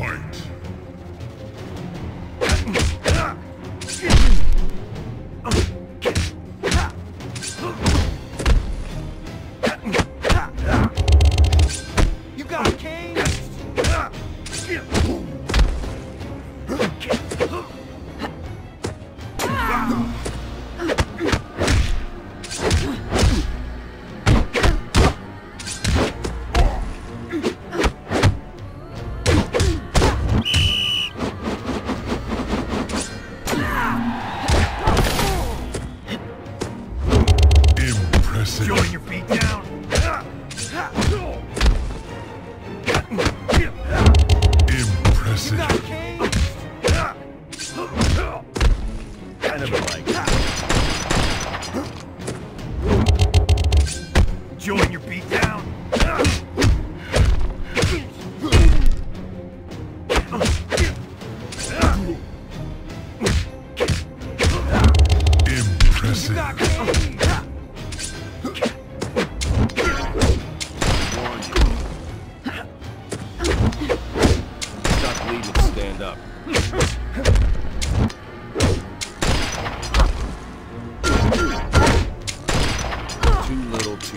Fight! You got a cane? Enjoying your feet down. stand up. Too little, too.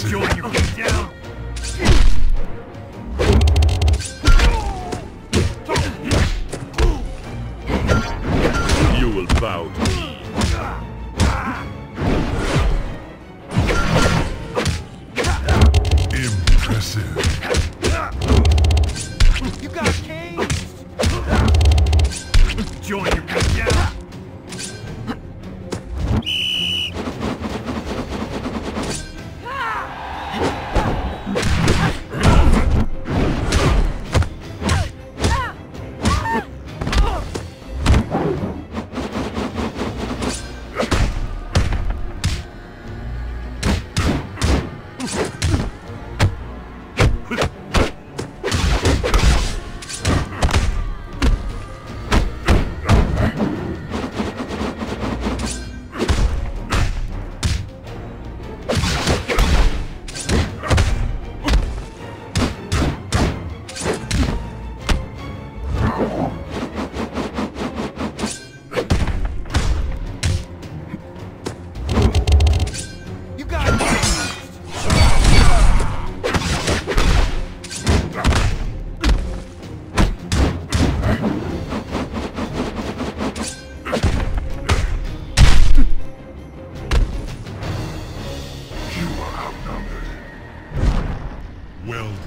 Join you down.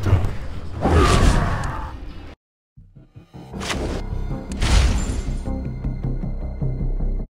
Stop.